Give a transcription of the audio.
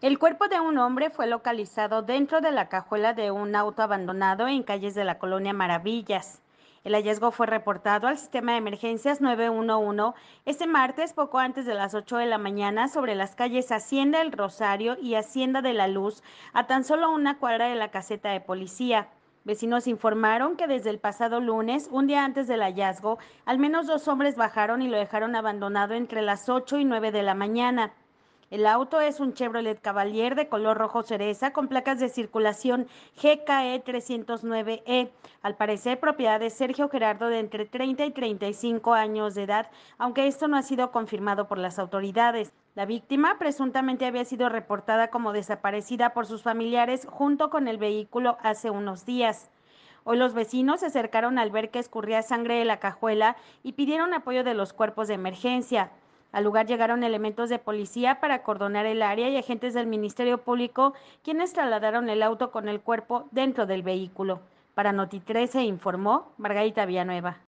El cuerpo de un hombre fue localizado dentro de la cajuela de un auto abandonado en calles de la colonia Maravillas. El hallazgo fue reportado al sistema de emergencias 911 este martes poco antes de las 8 de la mañana sobre las calles Hacienda El Rosario y Hacienda de la Luz, a tan solo una cuadra de la caseta de policía. Vecinos informaron que desde el pasado lunes, un día antes del hallazgo, al menos dos hombres bajaron y lo dejaron abandonado entre las 8 y 9 de la mañana. El auto es un Chevrolet Cavalier de color rojo cereza con placas de circulación GKE 309E, al parecer propiedad de Sergio Gerardo de entre 30 y 35 años de edad, aunque esto no ha sido confirmado por las autoridades. La víctima presuntamente había sido reportada como desaparecida por sus familiares junto con el vehículo hace unos días. Hoy los vecinos se acercaron al ver que escurría sangre de la cajuela y pidieron apoyo de los cuerpos de emergencia. Al lugar llegaron elementos de policía para acordonar el área y agentes del Ministerio Público, quienes trasladaron el auto con el cuerpo dentro del vehículo. Para Noti 13 informó Margarita Villanueva.